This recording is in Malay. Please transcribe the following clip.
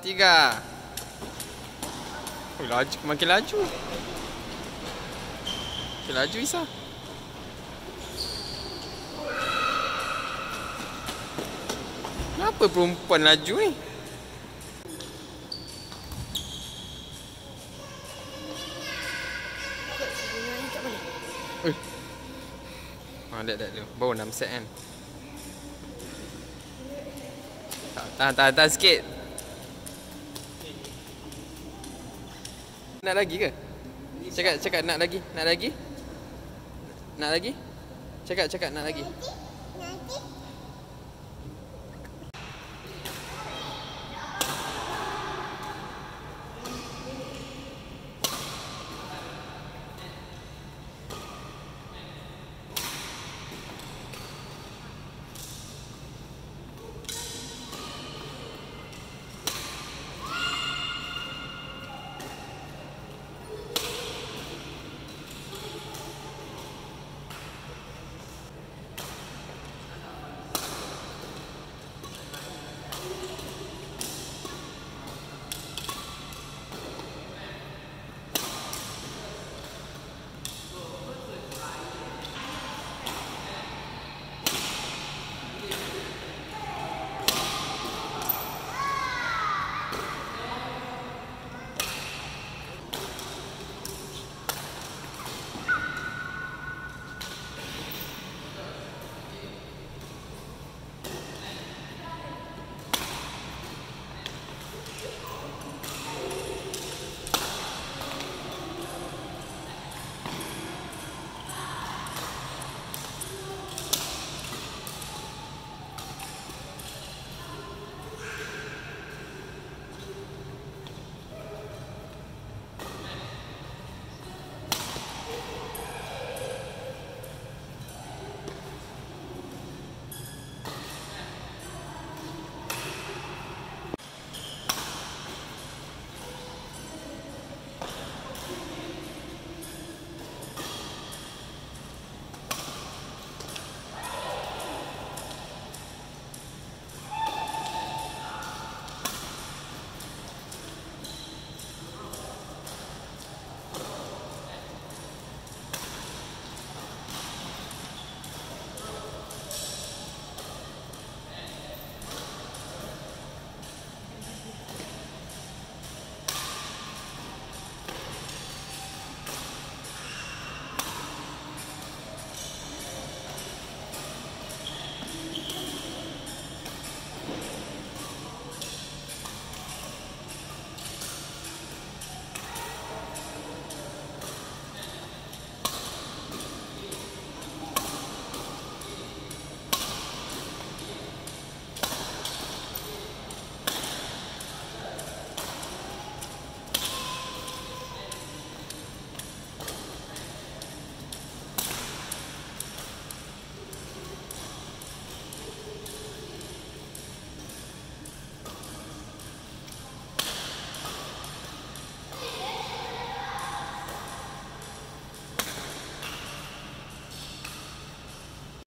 Tiga. Oh, laju, makin laju. Makin laju Isa. Kenapa perempuan laju ni? Eh. Ha, lihat, lihat dulu. Baru 6 set kan? Tahan, tahan, tahan sikit. Nak lagi ke? Cakap, cakap nak lagi? Nak lagi? Nak lagi? Cakap, cakap nak lagi?